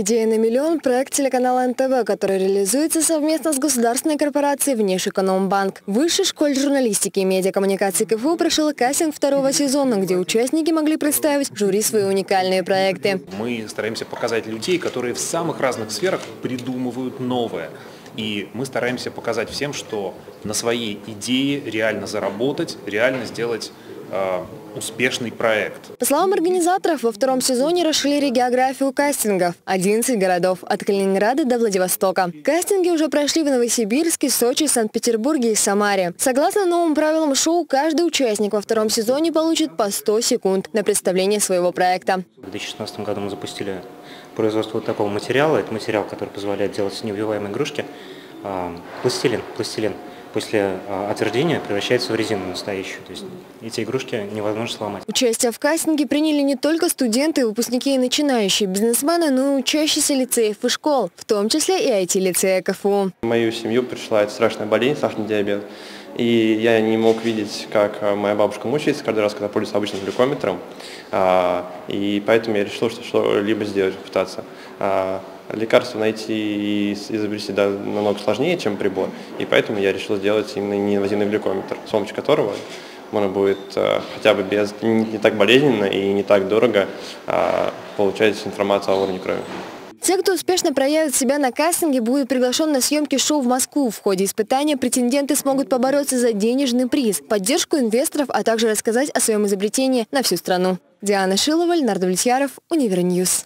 Идея на миллион – проект телеканала НТВ, который реализуется совместно с государственной корпорацией Внешэкономбанк. Высшей школе журналистики и медиакоммуникации КФУ прошел кастинг второго сезона, где участники могли представить жюри свои уникальные проекты. Мы стараемся показать людей, которые в самых разных сферах придумывают новое. И мы стараемся показать всем, что на своей идее реально заработать, реально сделать успешный проект. По словам организаторов, во втором сезоне расширили географию кастингов. 11 городов от Калининграда до Владивостока. Кастинги уже прошли в Новосибирске, Сочи, Санкт-Петербурге и Самаре. Согласно новым правилам шоу, каждый участник во втором сезоне получит по 100 секунд на представление своего проекта. В 2016 году мы запустили производство вот такого материала. Это материал, который позволяет делать неубиваемые игрушки. А, пластилин, пластилин после а, отвердения превращается в резину настоящую. То есть эти игрушки невозможно сломать. Участие в кастинге приняли не только студенты, выпускники и начинающие бизнесмены, но и учащиеся лицеев и школ, в том числе и IT-лицея КФУ. В мою семью пришла эта страшная болезнь, сахарный диабет. И я не мог видеть, как моя бабушка мучается каждый раз, когда пользуется обычным глюкометром. А, и поэтому я решил, что что-либо сделать, пытаться. Лекарство найти и изобрести да, намного сложнее, чем прибор. И поэтому я решил сделать именно неинвазивный глюкометр, с помощью которого можно будет а, хотя бы без, не, не так болезненно и не так дорого получать информацию о уровне крови. Те, кто успешно проявит себя на кастинге, будут приглашен на съемки шоу в Москву. В ходе испытания претенденты смогут побороться за денежный приз, поддержку инвесторов, а также рассказать о своем изобретении на всю страну. Диана Шилова, Леонард Влетьяров, UniverNews.